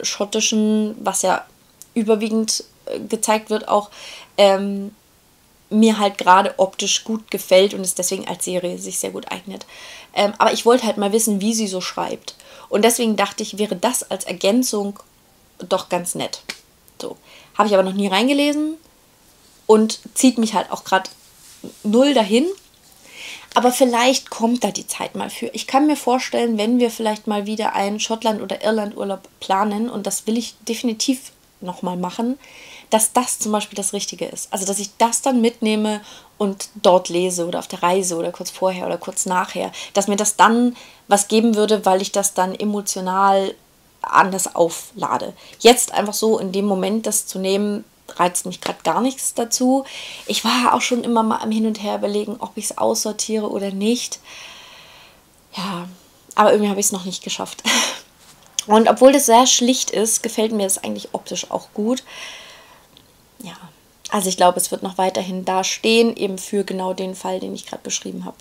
schottischen, was ja überwiegend äh, gezeigt wird, auch ähm, mir halt gerade optisch gut gefällt und es deswegen als Serie sich sehr gut eignet. Ähm, aber ich wollte halt mal wissen, wie sie so schreibt. Und deswegen dachte ich, wäre das als Ergänzung doch ganz nett. So. Habe ich aber noch nie reingelesen und zieht mich halt auch gerade null dahin. Aber vielleicht kommt da die Zeit mal für. Ich kann mir vorstellen, wenn wir vielleicht mal wieder einen Schottland- oder Irland-Urlaub planen, und das will ich definitiv nochmal machen, dass das zum Beispiel das Richtige ist. Also, dass ich das dann mitnehme und dort lese oder auf der Reise oder kurz vorher oder kurz nachher. Dass mir das dann was geben würde, weil ich das dann emotional anders auflade. Jetzt einfach so in dem Moment das zu nehmen, reizt mich gerade gar nichts dazu. Ich war auch schon immer mal am Hin und Her überlegen, ob ich es aussortiere oder nicht. Ja, aber irgendwie habe ich es noch nicht geschafft. Und obwohl das sehr schlicht ist, gefällt mir es eigentlich optisch auch gut. Ja, also ich glaube, es wird noch weiterhin da stehen, eben für genau den Fall, den ich gerade beschrieben habe.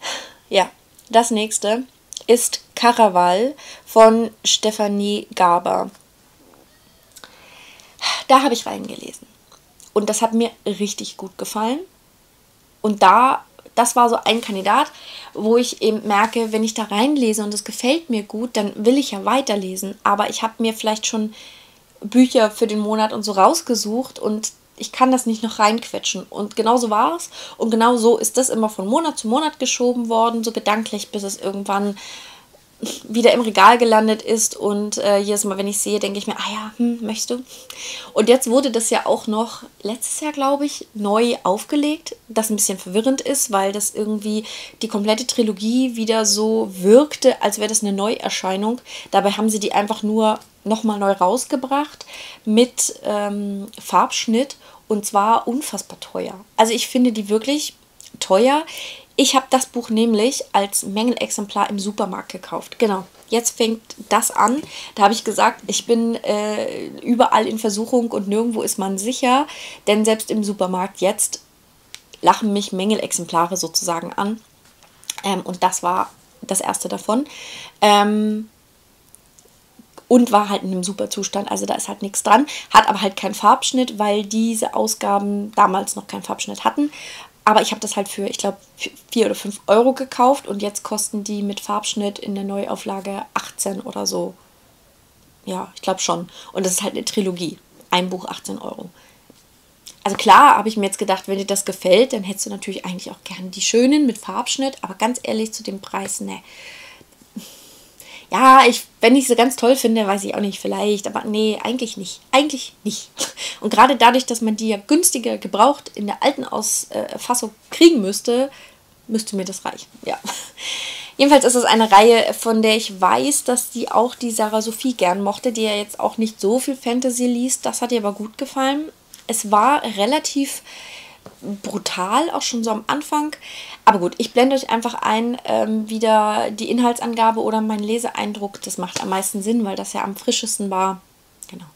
Ja, das nächste ist Karaval von Stefanie Gaber da habe ich reingelesen. Und das hat mir richtig gut gefallen. Und da, das war so ein Kandidat, wo ich eben merke, wenn ich da reinlese und es gefällt mir gut, dann will ich ja weiterlesen. Aber ich habe mir vielleicht schon Bücher für den Monat und so rausgesucht und ich kann das nicht noch reinquetschen. Und genau so war es. Und genau so ist das immer von Monat zu Monat geschoben worden, so gedanklich, bis es irgendwann wieder im Regal gelandet ist und äh, jedes Mal, wenn ich sehe, denke ich mir, ah ja, hm, möchtest du? Und jetzt wurde das ja auch noch letztes Jahr, glaube ich, neu aufgelegt, das ein bisschen verwirrend ist, weil das irgendwie die komplette Trilogie wieder so wirkte, als wäre das eine Neuerscheinung. Dabei haben sie die einfach nur nochmal neu rausgebracht mit ähm, Farbschnitt und zwar unfassbar teuer. Also ich finde die wirklich teuer. Ich habe das Buch nämlich als Mängelexemplar im Supermarkt gekauft. Genau. Jetzt fängt das an. Da habe ich gesagt, ich bin äh, überall in Versuchung und nirgendwo ist man sicher. Denn selbst im Supermarkt jetzt lachen mich Mängelexemplare sozusagen an. Ähm, und das war das erste davon. Ähm, und war halt in einem super Zustand. Also da ist halt nichts dran. Hat aber halt keinen Farbschnitt, weil diese Ausgaben damals noch keinen Farbschnitt hatten. Aber ich habe das halt für, ich glaube, 4 oder 5 Euro gekauft und jetzt kosten die mit Farbschnitt in der Neuauflage 18 oder so. Ja, ich glaube schon. Und das ist halt eine Trilogie. Ein Buch 18 Euro. Also klar habe ich mir jetzt gedacht, wenn dir das gefällt, dann hättest du natürlich eigentlich auch gerne die schönen mit Farbschnitt. Aber ganz ehrlich, zu dem Preis, ne ja, ich, wenn ich sie ganz toll finde, weiß ich auch nicht, vielleicht, aber nee, eigentlich nicht. Eigentlich nicht. Und gerade dadurch, dass man die ja günstiger gebraucht in der alten Ausfassung kriegen müsste, müsste mir das reichen. Ja. Jedenfalls ist es eine Reihe, von der ich weiß, dass die auch die Sarah Sophie gern mochte, die ja jetzt auch nicht so viel Fantasy liest. Das hat ihr aber gut gefallen. Es war relativ brutal, auch schon so am Anfang. Aber gut, ich blende euch einfach ein, ähm, wieder die Inhaltsangabe oder mein Leseeindruck. Das macht am meisten Sinn, weil das ja am frischesten war. Genau.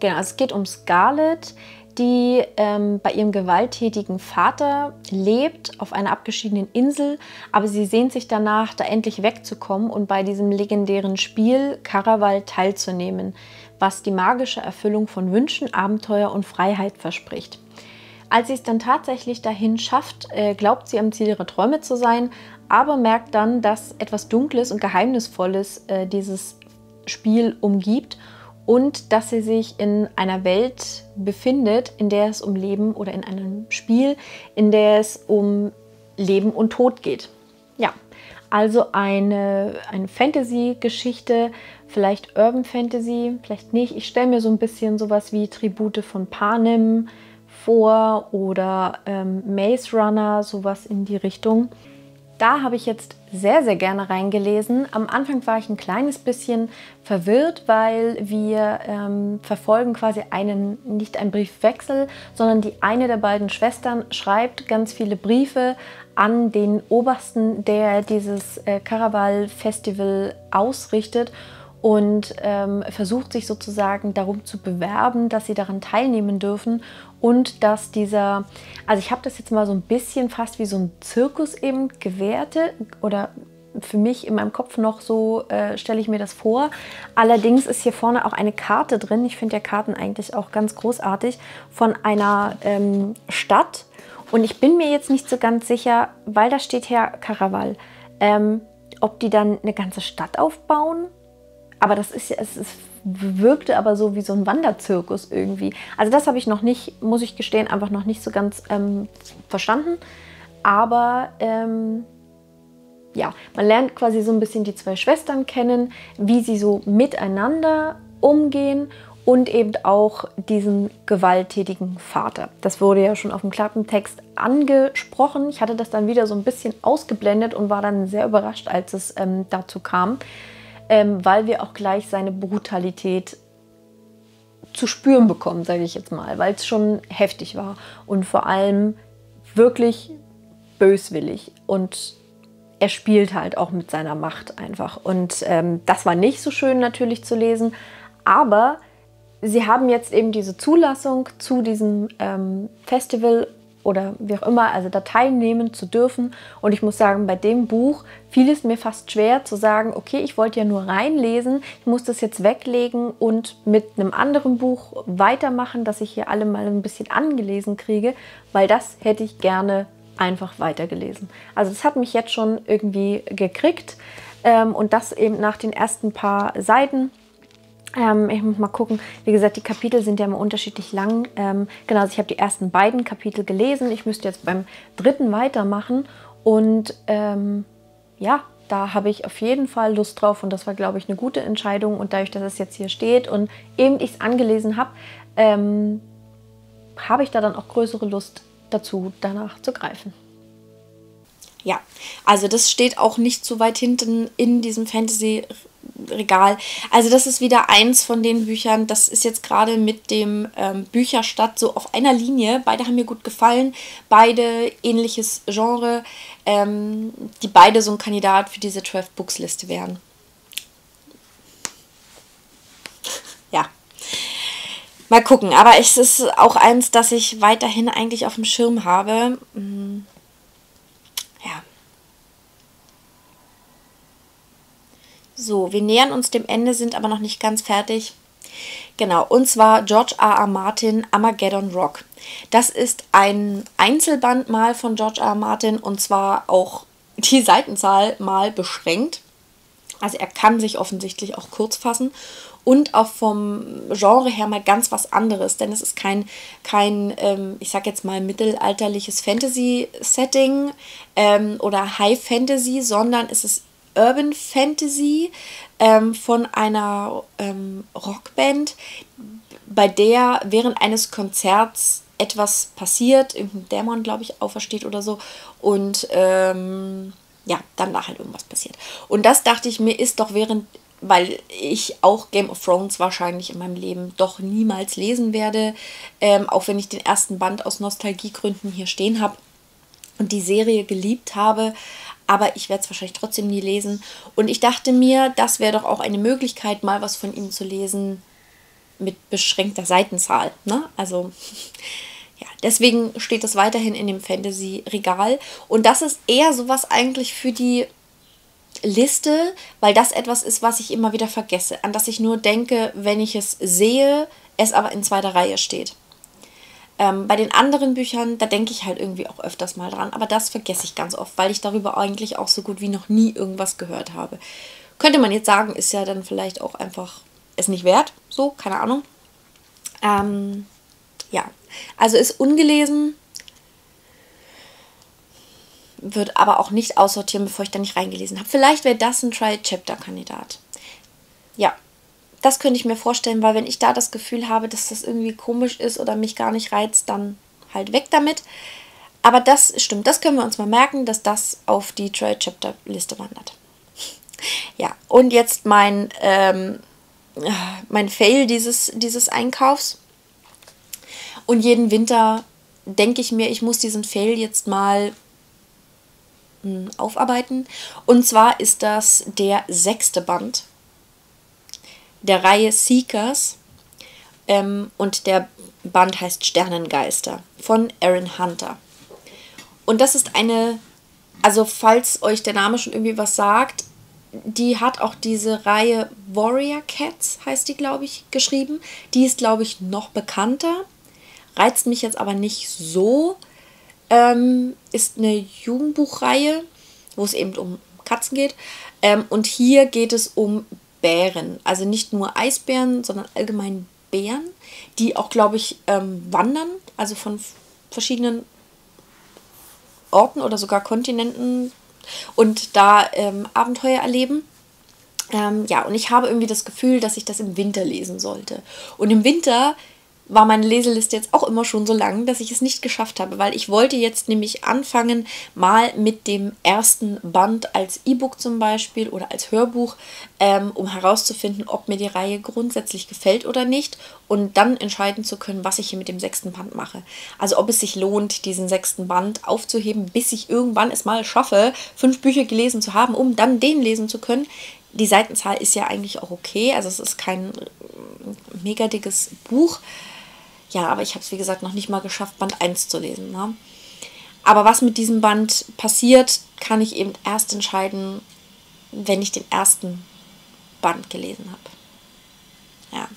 Genau, es geht um Scarlett, die ähm, bei ihrem gewalttätigen Vater lebt auf einer abgeschiedenen Insel, aber sie sehnt sich danach, da endlich wegzukommen und bei diesem legendären Spiel Caraval teilzunehmen, was die magische Erfüllung von Wünschen, Abenteuer und Freiheit verspricht. Als sie es dann tatsächlich dahin schafft, äh, glaubt sie am Ziel ihrer Träume zu sein, aber merkt dann, dass etwas Dunkles und Geheimnisvolles äh, dieses Spiel umgibt und dass sie sich in einer Welt befindet, in der es um Leben oder in einem Spiel, in der es um Leben und Tod geht. Ja, also eine, eine Fantasy-Geschichte, vielleicht Urban Fantasy, vielleicht nicht. Ich stelle mir so ein bisschen sowas wie Tribute von Panem, vor oder ähm, Maze Runner, sowas in die Richtung. da habe ich jetzt sehr, sehr gerne reingelesen. Am Anfang war ich ein kleines bisschen verwirrt, weil wir ähm, verfolgen quasi einen, nicht einen Briefwechsel, sondern die eine der beiden Schwestern schreibt ganz viele Briefe an den Obersten, der dieses äh, Caraval-Festival ausrichtet und ähm, versucht sich sozusagen darum zu bewerben, dass sie daran teilnehmen dürfen und dass dieser, also ich habe das jetzt mal so ein bisschen fast wie so ein Zirkus eben gewertet oder für mich in meinem Kopf noch so äh, stelle ich mir das vor. Allerdings ist hier vorne auch eine Karte drin. Ich finde ja Karten eigentlich auch ganz großartig von einer ähm, Stadt. Und ich bin mir jetzt nicht so ganz sicher, weil da steht hier Karaval, ähm, ob die dann eine ganze Stadt aufbauen aber das ist ja, es, es wirkte aber so wie so ein Wanderzirkus irgendwie. Also das habe ich noch nicht, muss ich gestehen, einfach noch nicht so ganz ähm, verstanden. Aber ähm, ja, man lernt quasi so ein bisschen die zwei Schwestern kennen, wie sie so miteinander umgehen und eben auch diesen gewalttätigen Vater. Das wurde ja schon auf dem Klappentext angesprochen. Ich hatte das dann wieder so ein bisschen ausgeblendet und war dann sehr überrascht, als es ähm, dazu kam ähm, weil wir auch gleich seine Brutalität zu spüren bekommen, sage ich jetzt mal, weil es schon heftig war. Und vor allem wirklich böswillig. Und er spielt halt auch mit seiner Macht einfach. Und ähm, das war nicht so schön natürlich zu lesen, aber sie haben jetzt eben diese Zulassung zu diesem ähm, Festival oder wie auch immer, also da teilnehmen zu dürfen. Und ich muss sagen, bei dem Buch fiel es mir fast schwer zu sagen, okay, ich wollte ja nur reinlesen, ich muss das jetzt weglegen und mit einem anderen Buch weitermachen, dass ich hier alle mal ein bisschen angelesen kriege, weil das hätte ich gerne einfach weitergelesen. Also es hat mich jetzt schon irgendwie gekriegt ähm, und das eben nach den ersten paar Seiten. Ähm, ich muss mal gucken. Wie gesagt, die Kapitel sind ja immer unterschiedlich lang. Ähm, genau, also ich habe die ersten beiden Kapitel gelesen. Ich müsste jetzt beim dritten weitermachen. Und ähm, ja, da habe ich auf jeden Fall Lust drauf. Und das war, glaube ich, eine gute Entscheidung. Und dadurch, dass es jetzt hier steht und eben ich es angelesen habe, ähm, habe ich da dann auch größere Lust dazu, danach zu greifen. Ja, also das steht auch nicht so weit hinten in diesem Fantasy Regal. Also das ist wieder eins von den Büchern, das ist jetzt gerade mit dem ähm, Bücherstadt so auf einer Linie. Beide haben mir gut gefallen, beide ähnliches Genre, ähm, die beide so ein Kandidat für diese 12 Books Liste wären. ja. Mal gucken, aber es ist auch eins, das ich weiterhin eigentlich auf dem Schirm habe. Hm So, wir nähern uns dem Ende, sind aber noch nicht ganz fertig. Genau, und zwar George R. R. Martin Armageddon Rock. Das ist ein Einzelband mal von George R. R. Martin und zwar auch die Seitenzahl mal beschränkt. Also er kann sich offensichtlich auch kurz fassen und auch vom Genre her mal ganz was anderes, denn es ist kein, kein ähm, ich sag jetzt mal, mittelalterliches Fantasy-Setting ähm, oder High Fantasy, sondern es ist Urban Fantasy ähm, von einer ähm, Rockband, bei der während eines Konzerts etwas passiert, irgendein Dämon, glaube ich, aufersteht oder so. Und ähm, ja, dann da halt irgendwas passiert. Und das dachte ich mir, ist doch während, weil ich auch Game of Thrones wahrscheinlich in meinem Leben doch niemals lesen werde, ähm, auch wenn ich den ersten Band aus Nostalgiegründen hier stehen habe und die Serie geliebt habe, aber ich werde es wahrscheinlich trotzdem nie lesen. Und ich dachte mir, das wäre doch auch eine Möglichkeit, mal was von ihm zu lesen mit beschränkter Seitenzahl. Ne? Also ja, deswegen steht es weiterhin in dem Fantasy-Regal. Und das ist eher sowas eigentlich für die Liste, weil das etwas ist, was ich immer wieder vergesse, an das ich nur denke, wenn ich es sehe, es aber in zweiter Reihe steht. Ähm, bei den anderen Büchern, da denke ich halt irgendwie auch öfters mal dran, aber das vergesse ich ganz oft, weil ich darüber eigentlich auch so gut wie noch nie irgendwas gehört habe. Könnte man jetzt sagen, ist ja dann vielleicht auch einfach es nicht wert, so, keine Ahnung. Ähm, ja, also ist ungelesen, wird aber auch nicht aussortieren, bevor ich da nicht reingelesen habe. Vielleicht wäre das ein Try-Chapter-Kandidat. Ja, das könnte ich mir vorstellen, weil wenn ich da das Gefühl habe, dass das irgendwie komisch ist oder mich gar nicht reizt, dann halt weg damit. aber das stimmt, das können wir uns mal merken, dass das auf die Trade Chapter Liste wandert. Ja, und jetzt mein, ähm, mein Fail dieses, dieses Einkaufs. Und jeden Winter denke ich mir, ich muss diesen Fail jetzt mal mh, hm, aufarbeiten. Und zwar ist das der sechste Band der Reihe Seekers. Ähm, und der Band heißt Sternengeister von Aaron Hunter. Und das ist eine, also falls euch der Name schon irgendwie was sagt, die hat auch diese Reihe Warrior Cats, heißt die, glaube ich, geschrieben. Die ist, glaube ich, noch bekannter. Reizt mich jetzt aber nicht so. Ähm, ist eine Jugendbuchreihe, wo es eben um Katzen geht. Ähm, und hier geht es um Bären. Also nicht nur Eisbären, sondern allgemein Bären, die auch, glaube ich, ähm, wandern. Also von verschiedenen Orten oder sogar Kontinenten und da ähm, Abenteuer erleben. Ähm, ja, und ich habe irgendwie das Gefühl, dass ich das im Winter lesen sollte. Und im Winter war meine Leseliste jetzt auch immer schon so lang, dass ich es nicht geschafft habe, weil ich wollte jetzt nämlich anfangen, mal mit dem ersten Band als E-Book zum Beispiel oder als Hörbuch, ähm, um herauszufinden, ob mir die Reihe grundsätzlich gefällt oder nicht und dann entscheiden zu können, was ich hier mit dem sechsten Band mache. Also ob es sich lohnt, diesen sechsten Band aufzuheben, bis ich irgendwann es mal schaffe, fünf Bücher gelesen zu haben, um dann den lesen zu können. Die Seitenzahl ist ja eigentlich auch okay, also es ist kein mega dickes Buch. Ja, aber ich habe es, wie gesagt, noch nicht mal geschafft, Band 1 zu lesen. Ne? Aber was mit diesem Band passiert, kann ich eben erst entscheiden, wenn ich den ersten Band gelesen habe. Ja,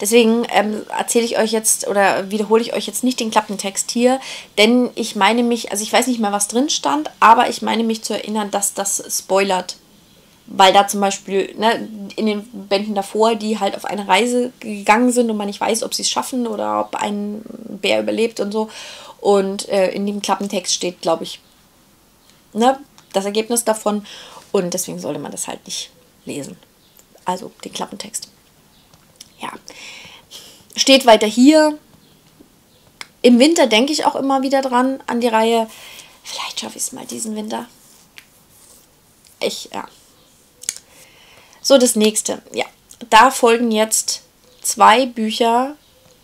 deswegen ähm, erzähle ich euch jetzt oder wiederhole ich euch jetzt nicht den Klappentext hier, denn ich meine mich, also ich weiß nicht mehr, was drin stand, aber ich meine mich zu erinnern, dass das spoilert weil da zum Beispiel ne, in den Bänden davor, die halt auf eine Reise gegangen sind und man nicht weiß, ob sie es schaffen oder ob ein Bär überlebt und so. Und äh, in dem Klappentext steht, glaube ich, ne, das Ergebnis davon. Und deswegen sollte man das halt nicht lesen. Also den Klappentext. Ja. Steht weiter hier. Im Winter denke ich auch immer wieder dran an die Reihe. Vielleicht schaffe ich es mal diesen Winter. Ich, ja, so, das nächste. Ja, da folgen jetzt zwei Bücher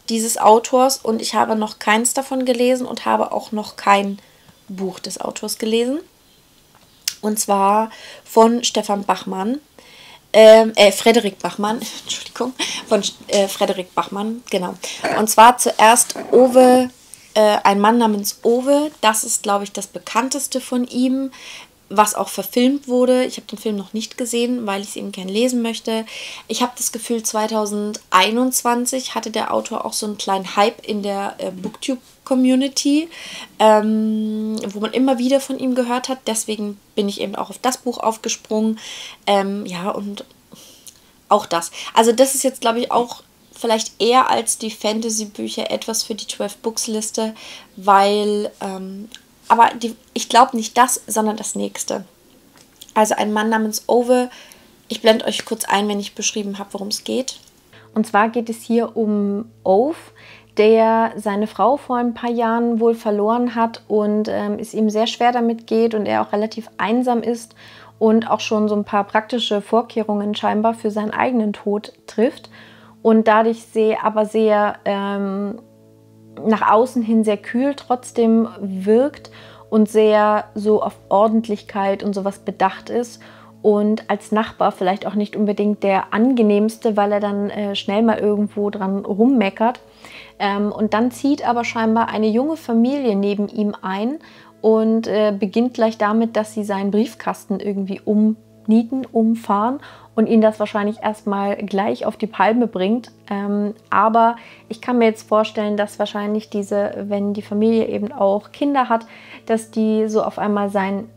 dieses Autors und ich habe noch keins davon gelesen und habe auch noch kein Buch des Autors gelesen. Und zwar von Stefan Bachmann. Ähm, äh, Frederik Bachmann, Entschuldigung, von äh, Frederik Bachmann, genau. Und zwar zuerst Owe, äh, ein Mann namens Owe, das ist, glaube ich, das bekannteste von ihm was auch verfilmt wurde. Ich habe den Film noch nicht gesehen, weil ich es eben gern lesen möchte. Ich habe das Gefühl, 2021 hatte der Autor auch so einen kleinen Hype in der äh, Booktube-Community, ähm, wo man immer wieder von ihm gehört hat. Deswegen bin ich eben auch auf das Buch aufgesprungen. Ähm, ja, und auch das. Also das ist jetzt, glaube ich, auch vielleicht eher als die Fantasy-Bücher etwas für die 12-Books-Liste, weil ähm, aber die, ich glaube nicht das, sondern das nächste. Also ein Mann namens Ove. Ich blende euch kurz ein, wenn ich beschrieben habe, worum es geht. Und zwar geht es hier um Ove, der seine Frau vor ein paar Jahren wohl verloren hat und ähm, es ihm sehr schwer damit geht und er auch relativ einsam ist und auch schon so ein paar praktische Vorkehrungen scheinbar für seinen eigenen Tod trifft und dadurch sehr, aber sehr ähm, nach außen hin sehr kühl trotzdem wirkt und sehr so auf Ordentlichkeit und sowas bedacht ist und als Nachbar vielleicht auch nicht unbedingt der angenehmste, weil er dann äh, schnell mal irgendwo dran rummeckert. Ähm, und dann zieht aber scheinbar eine junge Familie neben ihm ein und äh, beginnt gleich damit, dass sie seinen Briefkasten irgendwie umnieten, umfahren und ihn das wahrscheinlich erstmal gleich auf die Palme bringt. Ähm, aber ich kann mir jetzt vorstellen, dass wahrscheinlich diese, wenn die Familie eben auch Kinder hat, dass die so auf einmal sein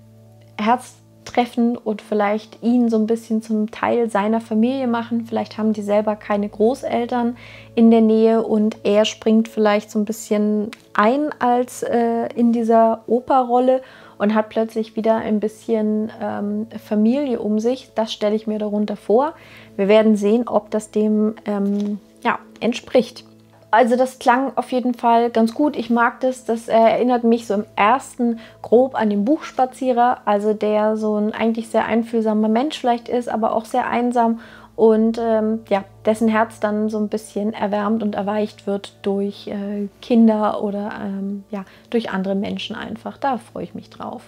Herz treffen und vielleicht ihn so ein bisschen zum Teil seiner Familie machen. Vielleicht haben die selber keine Großeltern in der Nähe und er springt vielleicht so ein bisschen ein als äh, in dieser Operrolle und hat plötzlich wieder ein bisschen ähm, Familie um sich. Das stelle ich mir darunter vor. Wir werden sehen, ob das dem ähm, ja, entspricht. also das klang auf jeden Fall ganz gut. Ich mag das. Das erinnert mich so im ersten grob an den Buchspazierer, also der so ein eigentlich sehr einfühlsamer Mensch vielleicht ist, aber auch sehr einsam und ähm, ja, dessen Herz dann so ein bisschen erwärmt und erweicht wird durch äh, Kinder oder ähm, ja, durch andere Menschen einfach. Da freue ich mich drauf.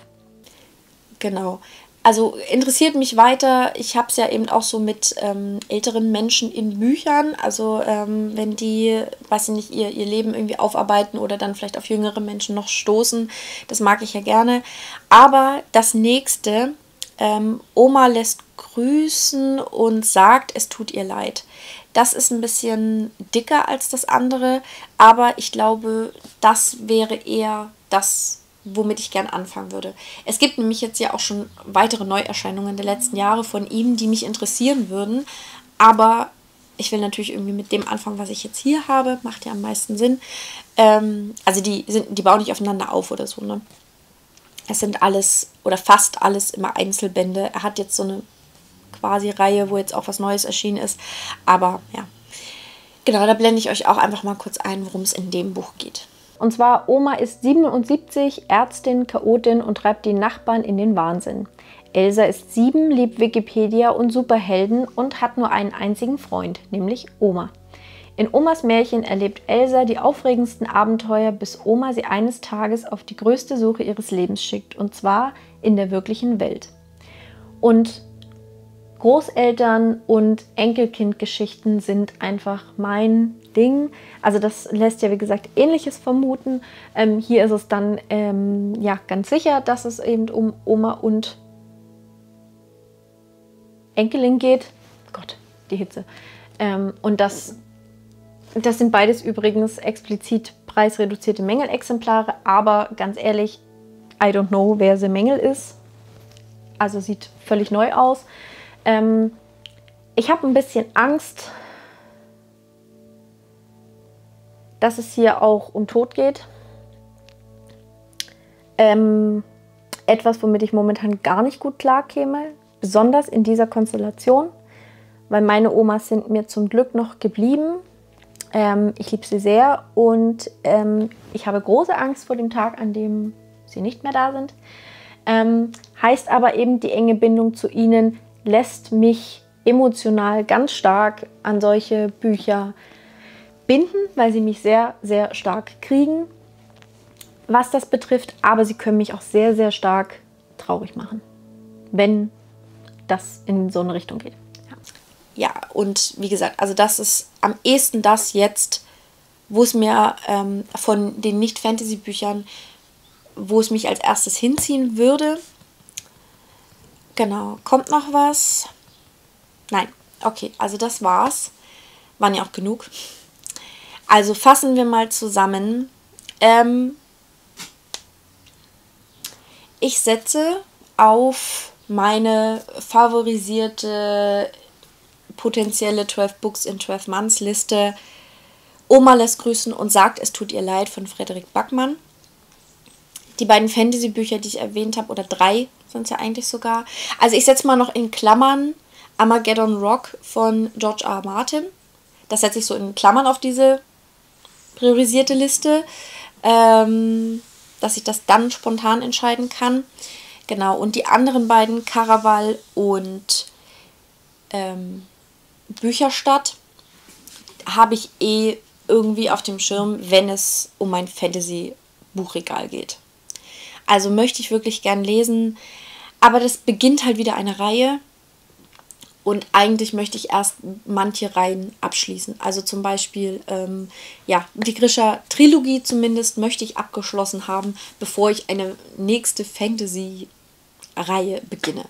Genau. Also interessiert mich weiter. Ich habe es ja eben auch so mit ähm, älteren Menschen in Büchern. Also ähm, wenn die, weiß ich nicht, ihr, ihr Leben irgendwie aufarbeiten oder dann vielleicht auf jüngere Menschen noch stoßen. Das mag ich ja gerne. Aber das nächste, ähm, Oma lässt grüßen und sagt, es tut ihr leid. Das ist ein bisschen dicker als das andere, aber ich glaube, das wäre eher das, womit ich gern anfangen würde. Es gibt nämlich jetzt ja auch schon weitere Neuerscheinungen der letzten Jahre von ihm, die mich interessieren würden, aber ich will natürlich irgendwie mit dem anfangen, was ich jetzt hier habe, macht ja am meisten Sinn. Ähm, also die sind, die bauen nicht aufeinander auf oder so, ne? Es sind alles oder fast alles immer Einzelbände. Er hat jetzt so eine quasi Reihe, wo jetzt auch was Neues erschienen ist. Aber ja, genau, da blende ich euch auch einfach mal kurz ein, worum es in dem Buch geht. Und zwar, Oma ist 77, Ärztin, Chaotin und treibt die Nachbarn in den Wahnsinn. Elsa ist sieben, liebt Wikipedia und Superhelden und hat nur einen einzigen Freund, nämlich Oma. In Omas Märchen erlebt Elsa die aufregendsten Abenteuer, bis Oma sie eines Tages auf die größte Suche ihres Lebens schickt, und zwar in der wirklichen Welt. Und Großeltern- und Enkelkindgeschichten sind einfach mein Ding. Also das lässt ja, wie gesagt, ähnliches vermuten. Ähm, hier ist es dann ähm, ja ganz sicher, dass es eben um Oma und Enkelin geht. Gott, die Hitze. Ähm, und das das sind beides übrigens explizit preisreduzierte Mängelexemplare, aber ganz ehrlich, I don't know, wer The Mängel ist. Also sieht völlig neu aus. Ähm, ich habe ein bisschen Angst, dass es hier auch um Tod geht. Ähm, etwas, womit ich momentan gar nicht gut klarkäme, besonders in dieser Konstellation, weil meine Omas sind mir zum Glück noch geblieben ähm, ich liebe sie sehr und ähm, ich habe große Angst vor dem Tag, an dem sie nicht mehr da sind. Ähm, heißt aber eben, die enge Bindung zu ihnen lässt mich emotional ganz stark an solche Bücher binden, weil sie mich sehr, sehr stark kriegen, was das betrifft. Aber sie können mich auch sehr, sehr stark traurig machen, wenn das in so eine Richtung geht ja, und wie gesagt, also das ist am ehesten das jetzt, wo es mir ähm, von den Nicht-Fantasy-Büchern, wo es mich als erstes hinziehen würde. Genau, kommt noch was? Nein, okay, also das war's. Waren ja auch genug. Also fassen wir mal zusammen. Ähm, ich setze auf meine favorisierte potenzielle 12 Books in 12 Months Liste Oma lässt grüßen und sagt, es tut ihr leid von Frederik Backmann. Die beiden Fantasy-Bücher, die ich erwähnt habe, oder drei sind es ja eigentlich sogar. Also ich setze mal noch in Klammern Armageddon Rock von George R. R. Martin. Das setze ich so in Klammern auf diese priorisierte Liste, ähm, dass ich das dann spontan entscheiden kann. Genau, und die anderen beiden, Caraval und ähm, Bücherstadt habe ich eh irgendwie auf dem Schirm, wenn es um mein Fantasy-Buchregal geht. Also möchte ich wirklich gern lesen, aber das beginnt halt wieder eine Reihe und eigentlich möchte ich erst manche Reihen abschließen. Also zum Beispiel, ähm, ja, die Grisha Trilogie zumindest möchte ich abgeschlossen haben, bevor ich eine nächste Fantasy-Reihe beginne.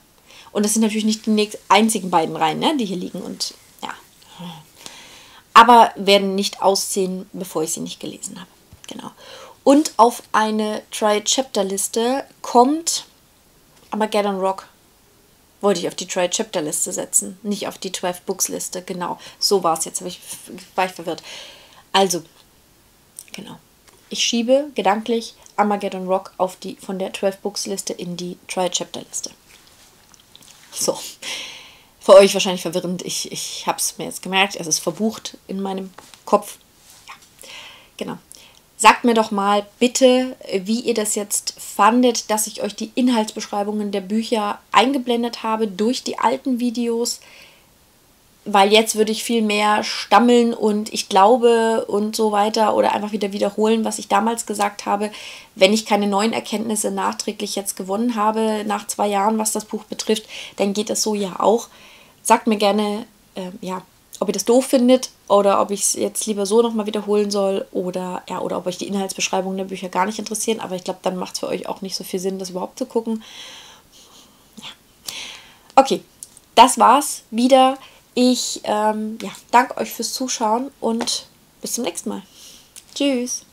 Und das sind natürlich nicht die einzigen beiden Reihen, ne, die hier liegen. Und aber werden nicht ausziehen, bevor ich sie nicht gelesen habe. Genau. Und auf eine Try-Chapter-Liste kommt Armageddon Rock. Wollte ich auf die Try-Chapter-Liste setzen, nicht auf die 12-Books-Liste. Genau, so war es jetzt, ich, war ich verwirrt. Also, genau. Ich schiebe gedanklich Armageddon Rock auf die, von der 12-Books-Liste in die Try-Chapter-Liste. So, für euch wahrscheinlich verwirrend. Ich, ich habe es mir jetzt gemerkt. Es ist verbucht in meinem Kopf. Ja. genau. Sagt mir doch mal bitte, wie ihr das jetzt fandet, dass ich euch die Inhaltsbeschreibungen der Bücher eingeblendet habe durch die alten Videos weil jetzt würde ich viel mehr stammeln und ich glaube und so weiter oder einfach wieder wiederholen, was ich damals gesagt habe, wenn ich keine neuen Erkenntnisse nachträglich jetzt gewonnen habe, nach zwei Jahren, was das Buch betrifft, dann geht es so ja auch. Sagt mir gerne, äh, ja, ob ihr das doof findet oder ob ich es jetzt lieber so nochmal wiederholen soll oder ja, oder ob euch die Inhaltsbeschreibungen der Bücher gar nicht interessieren, aber ich glaube, dann macht es für euch auch nicht so viel Sinn, das überhaupt zu gucken. Ja. Okay, das war's wieder. Ich ähm, ja, danke euch fürs Zuschauen und bis zum nächsten Mal. Tschüss.